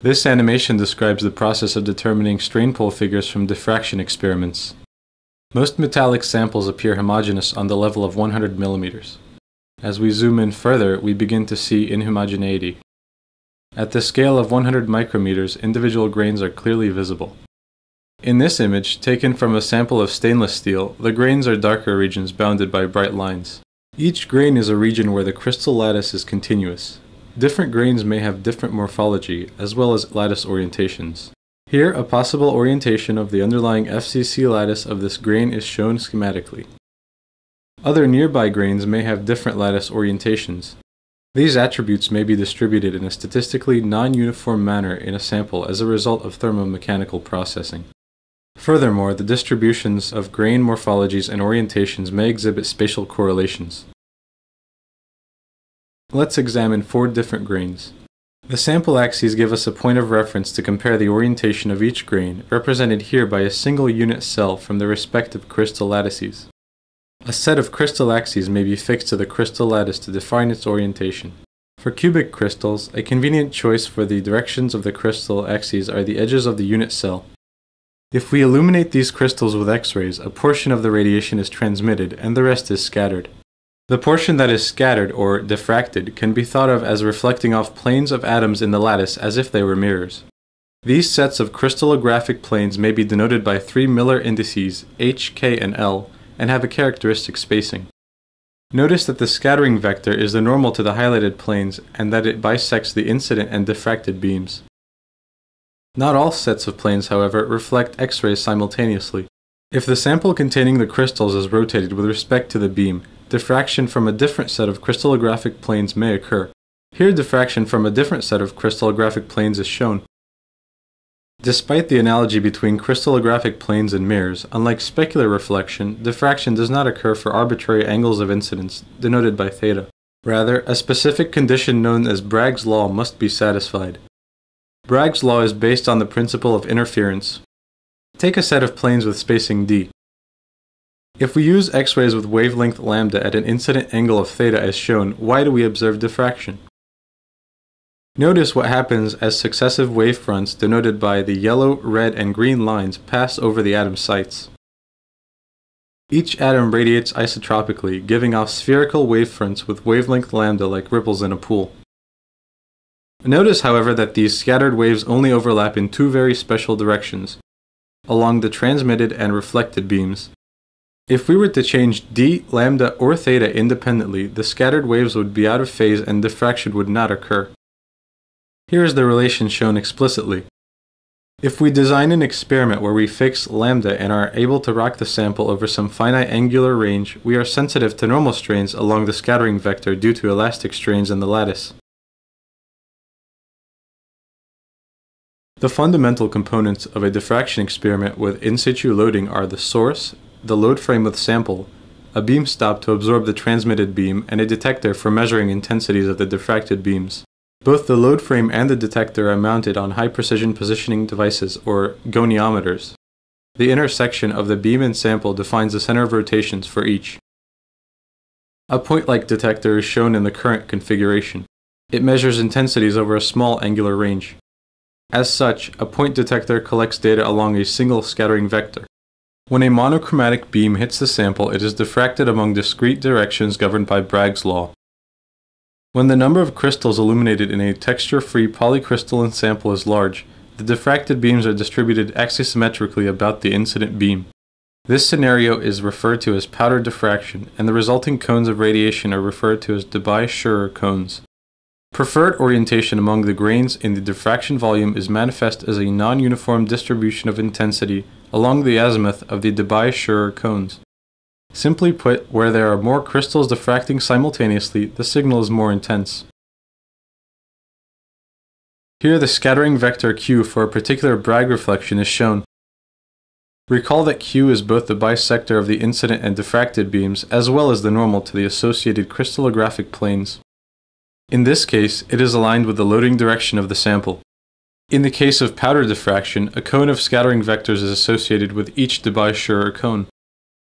This animation describes the process of determining strain pole figures from diffraction experiments. Most metallic samples appear homogeneous on the level of 100 millimeters. As we zoom in further, we begin to see inhomogeneity. At the scale of 100 micrometers, individual grains are clearly visible. In this image, taken from a sample of stainless steel, the grains are darker regions bounded by bright lines. Each grain is a region where the crystal lattice is continuous. Different grains may have different morphology, as well as lattice orientations. Here, a possible orientation of the underlying FCC lattice of this grain is shown schematically. Other nearby grains may have different lattice orientations. These attributes may be distributed in a statistically non-uniform manner in a sample as a result of thermomechanical processing. Furthermore, the distributions of grain morphologies and orientations may exhibit spatial correlations. Let's examine four different grains. The sample axes give us a point of reference to compare the orientation of each grain, represented here by a single unit cell from the respective crystal lattices. A set of crystal axes may be fixed to the crystal lattice to define its orientation. For cubic crystals, a convenient choice for the directions of the crystal axes are the edges of the unit cell, if we illuminate these crystals with X-rays, a portion of the radiation is transmitted and the rest is scattered. The portion that is scattered or diffracted can be thought of as reflecting off planes of atoms in the lattice as if they were mirrors. These sets of crystallographic planes may be denoted by three Miller indices H, K, and L and have a characteristic spacing. Notice that the scattering vector is the normal to the highlighted planes and that it bisects the incident and diffracted beams. Not all sets of planes, however, reflect X-rays simultaneously. If the sample containing the crystals is rotated with respect to the beam, diffraction from a different set of crystallographic planes may occur. Here diffraction from a different set of crystallographic planes is shown. Despite the analogy between crystallographic planes and mirrors, unlike specular reflection, diffraction does not occur for arbitrary angles of incidence, denoted by theta. Rather, a specific condition known as Bragg's law must be satisfied. Bragg's law is based on the principle of interference. Take a set of planes with spacing d. If we use x-rays with wavelength lambda at an incident angle of theta as shown, why do we observe diffraction? Notice what happens as successive wavefronts denoted by the yellow, red, and green lines pass over the atom sites. Each atom radiates isotropically, giving off spherical wavefronts with wavelength lambda like ripples in a pool. Notice, however, that these scattered waves only overlap in two very special directions, along the transmitted and reflected beams. If we were to change d, lambda, or theta independently, the scattered waves would be out of phase and diffraction would not occur. Here is the relation shown explicitly. If we design an experiment where we fix lambda and are able to rock the sample over some finite angular range, we are sensitive to normal strains along the scattering vector due to elastic strains in the lattice. The fundamental components of a diffraction experiment with in situ loading are the source, the load frame with sample, a beam stop to absorb the transmitted beam, and a detector for measuring intensities of the diffracted beams. Both the load frame and the detector are mounted on high precision positioning devices or goniometers. The intersection of the beam and sample defines the center of rotations for each. A point-like detector is shown in the current configuration. It measures intensities over a small angular range. As such, a point detector collects data along a single scattering vector. When a monochromatic beam hits the sample, it is diffracted among discrete directions governed by Bragg's law. When the number of crystals illuminated in a texture-free polycrystalline sample is large, the diffracted beams are distributed axisymmetrically about the incident beam. This scenario is referred to as powder diffraction, and the resulting cones of radiation are referred to as Debye-Scherrer cones. Preferred orientation among the grains in the diffraction volume is manifest as a non-uniform distribution of intensity along the azimuth of the Debye-Scherrer cones. Simply put, where there are more crystals diffracting simultaneously, the signal is more intense. Here the scattering vector q for a particular Bragg reflection is shown. Recall that q is both the bisector of the incident and diffracted beams, as well as the normal to the associated crystallographic planes. In this case, it is aligned with the loading direction of the sample. In the case of powder diffraction, a cone of scattering vectors is associated with each Debye-Scherrer cone.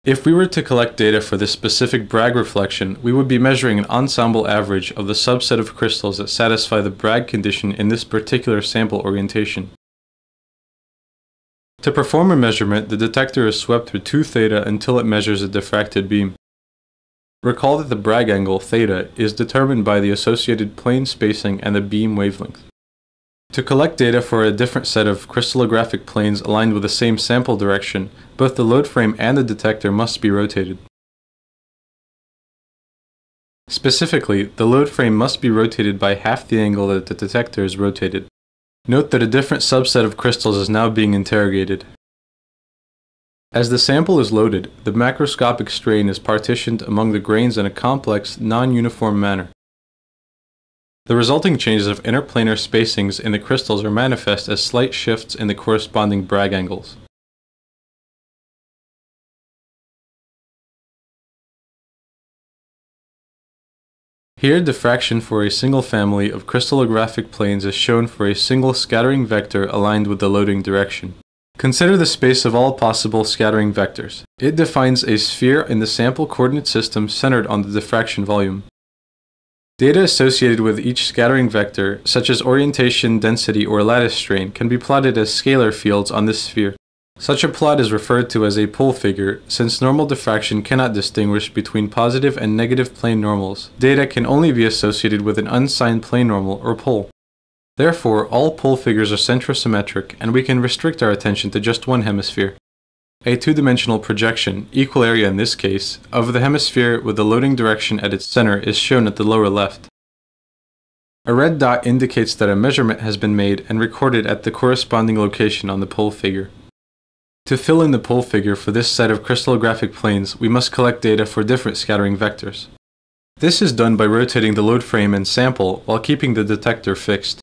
If we were to collect data for this specific Bragg reflection, we would be measuring an ensemble average of the subset of crystals that satisfy the Bragg condition in this particular sample orientation. To perform a measurement, the detector is swept through 2 theta until it measures a diffracted beam. Recall that the Bragg angle, theta, is determined by the associated plane spacing and the beam wavelength. To collect data for a different set of crystallographic planes aligned with the same sample direction, both the load frame and the detector must be rotated. Specifically, the load frame must be rotated by half the angle that the detector is rotated. Note that a different subset of crystals is now being interrogated. As the sample is loaded, the macroscopic strain is partitioned among the grains in a complex, non-uniform manner. The resulting changes of interplanar spacings in the crystals are manifest as slight shifts in the corresponding Bragg angles. Here, diffraction for a single family of crystallographic planes is shown for a single scattering vector aligned with the loading direction. Consider the space of all possible scattering vectors. It defines a sphere in the sample coordinate system centered on the diffraction volume. Data associated with each scattering vector, such as orientation, density, or lattice strain, can be plotted as scalar fields on this sphere. Such a plot is referred to as a pole figure, since normal diffraction cannot distinguish between positive and negative plane normals. Data can only be associated with an unsigned plane normal or pole. Therefore, all pole figures are centrosymmetric, and we can restrict our attention to just one hemisphere a two-dimensional projection, equal area in this case, of the hemisphere with the loading direction at its center is shown at the lower left. A red dot indicates that a measurement has been made and recorded at the corresponding location on the pole figure. To fill in the pole figure for this set of crystallographic planes, we must collect data for different scattering vectors. This is done by rotating the load frame and sample while keeping the detector fixed.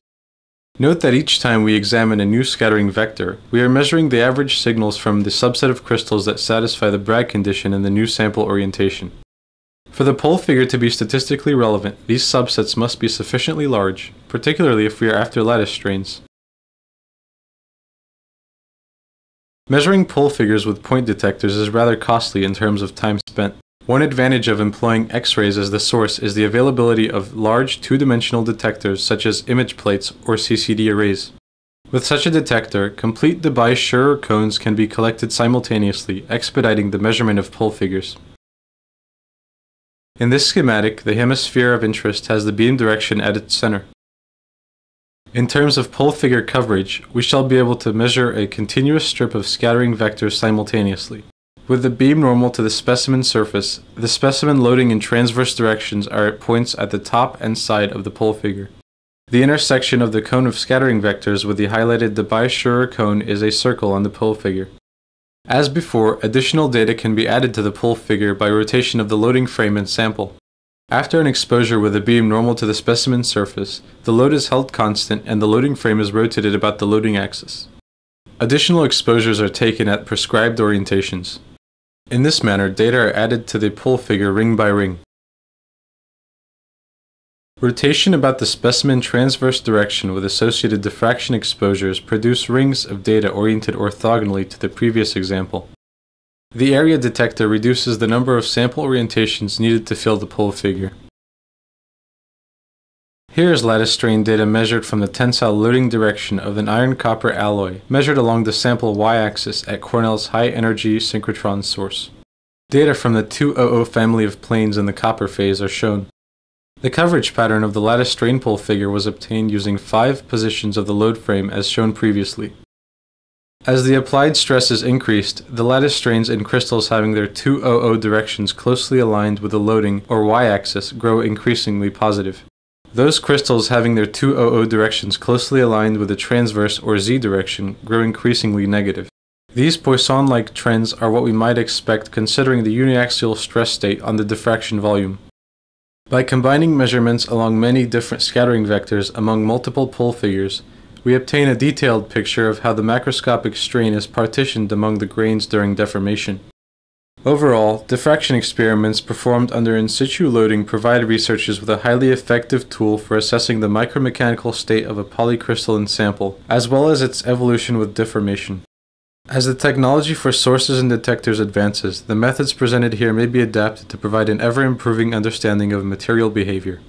Note that each time we examine a new scattering vector, we are measuring the average signals from the subset of crystals that satisfy the Bragg condition in the new sample orientation. For the pole figure to be statistically relevant, these subsets must be sufficiently large, particularly if we are after lattice strains. Measuring pole figures with point detectors is rather costly in terms of time spent. One advantage of employing X-rays as the source is the availability of large two-dimensional detectors such as image plates or CCD arrays. With such a detector, complete Debye-Scherrer cones can be collected simultaneously, expediting the measurement of pole figures. In this schematic, the hemisphere of interest has the beam direction at its center. In terms of pole figure coverage, we shall be able to measure a continuous strip of scattering vectors simultaneously. With the beam normal to the specimen surface, the specimen loading in transverse directions are at points at the top and side of the pole figure. The intersection of the cone of scattering vectors with the highlighted Debye-Scherrer cone is a circle on the pole figure. As before, additional data can be added to the pole figure by rotation of the loading frame and sample. After an exposure with a beam normal to the specimen surface, the load is held constant and the loading frame is rotated about the loading axis. Additional exposures are taken at prescribed orientations. In this manner, data are added to the pole figure ring by ring. Rotation about the specimen transverse direction with associated diffraction exposures produce rings of data oriented orthogonally to the previous example. The area detector reduces the number of sample orientations needed to fill the pole figure. Here is lattice strain data measured from the tensile loading direction of an iron copper alloy, measured along the sample y-axis at Cornell's high-energy synchrotron source. Data from the 200 family of planes in the copper phase are shown. The coverage pattern of the lattice strain pole figure was obtained using five positions of the load frame as shown previously. As the applied stress is increased, the lattice strains in crystals having their 200 directions closely aligned with the loading or y-axis grow increasingly positive. Those crystals having their 200 directions closely aligned with the transverse or z direction grow increasingly negative. These Poisson-like trends are what we might expect considering the uniaxial stress state on the diffraction volume. By combining measurements along many different scattering vectors among multiple pole figures, we obtain a detailed picture of how the macroscopic strain is partitioned among the grains during deformation. Overall, diffraction experiments performed under in situ loading provide researchers with a highly effective tool for assessing the micromechanical state of a polycrystalline sample, as well as its evolution with deformation. As the technology for sources and detectors advances, the methods presented here may be adapted to provide an ever improving understanding of material behavior.